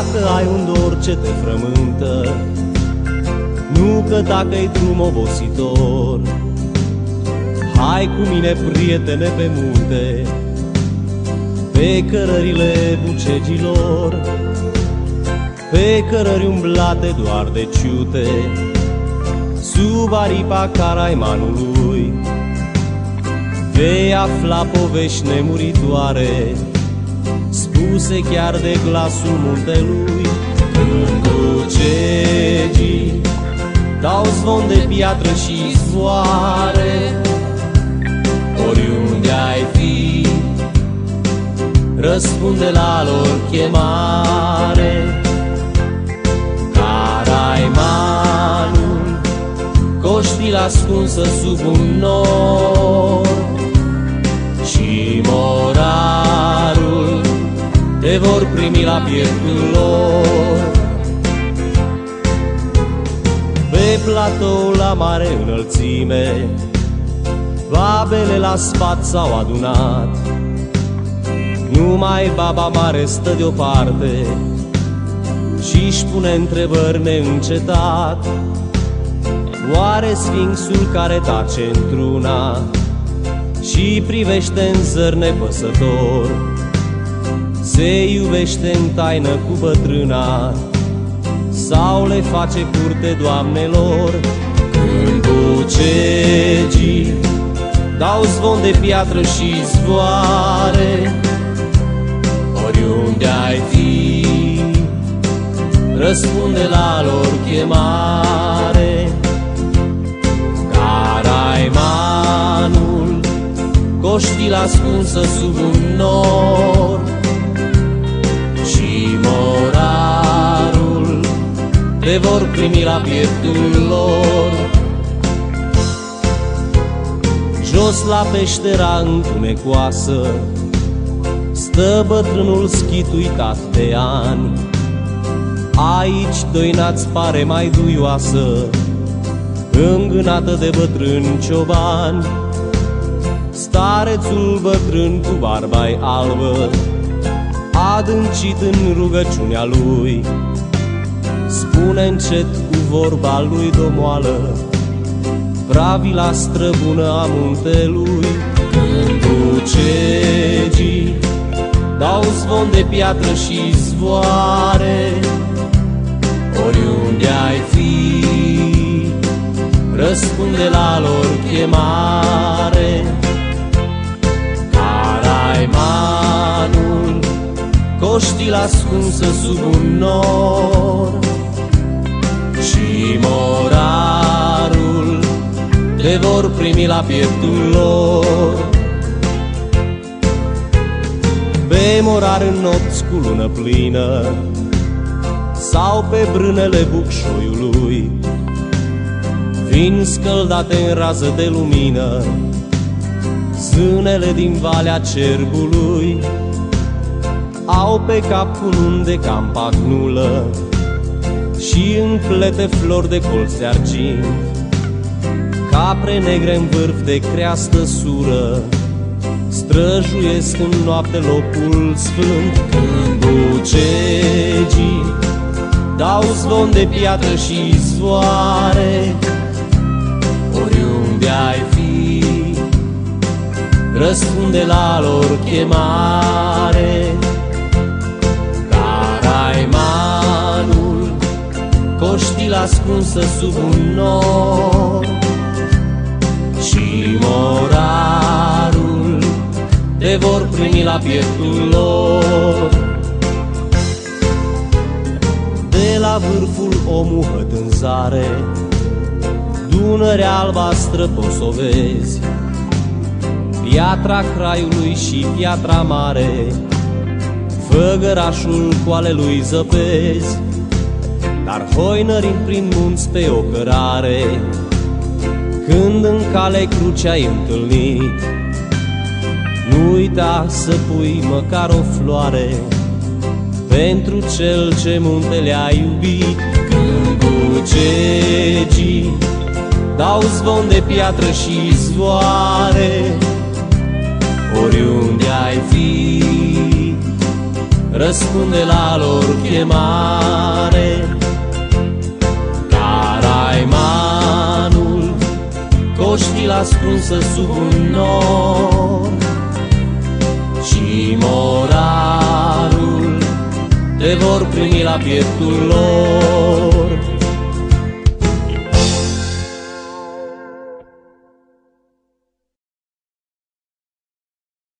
Dacă ai un dor ce te frământă Nu că dacă e drum obositor. Hai cu mine, prietene, pe munte Pe cărările bucegilor. Pe cărări umblate doar de ciute Sub aripa caraimanului. Vei afla povești nemuritoare Spuse chiar de glasul muntelui. Când bucegii Dau zvon de piatră și zvoare Oriunde ai fi Răspunde la lor chemare. Caraimanul Coștil ascunsă sub un nor. Și morarul Te vor primi la pieptul lor. Pe platou la mare înălțime Babele la spat s-au adunat. Numai baba mare stă deoparte Și-și pune întrebări neîncetat. Oare sfinxul care tace într-una Și privește în zăr nepăsător Se iubește în taină cu bătrâna Sau le face curte doamnelor. Când bucegii Dau zvon de piatră și zvoare Oriunde ai fi Răspunde la lor chemare. Caraimanul Coștil ascunsă sub un nor Te vor primi la pieptul lor. Jos la peștera întunecoasă Stă bătrânul schit uitat de ani. Aici doinați pare mai duioasă Îngânată de bătrân cioban. Starețul bătrân cu barba albă Adâncit în rugăciunea lui Spune încet cu vorba lui domoală Pravila străbună a muntelui Când bucegii Dau zvon de piatră și zvoare. Oriunde ai fi Răspunde la lor chemare. Caraimanul Coștil ascunsă sub un nor Te vor primi la pieptul lor. Pe morar în nopți cu lună plină Sau pe brânele bucșoiului Vin scăldate în rază de lumină Zânele din valea cerbului. Au pe cap cununde campacnulă Și în plete flori de colț de argint Capre negre în vârf de creastă sură Străjuiesc în noapte locul sfânt. Când bucegii Dau zvon de piatră și zvoare Oriunde ai fi Răspunde la lor chemare. Caraimanul Coștil ascunsă sub un nor Și morarul Te vor primi la pieptul lor. De la vârful omul în zare Dunărea albastră poți o vezi. Piatra craiului și piatra mare Făgărașul cu ale lui zăpezi. Dar hoinărind prin munți pe o cărare Când în cale cruce ai întâlnit Nu uita să pui măcar o floare Pentru cel ce muntele a iubit Când bucegii Dau zvon de piatră și zvoare Oriunde ai fi răspunde la lor chemare. Coștil ascunsă sub un nor și morarul te vor primi la pieptul lor.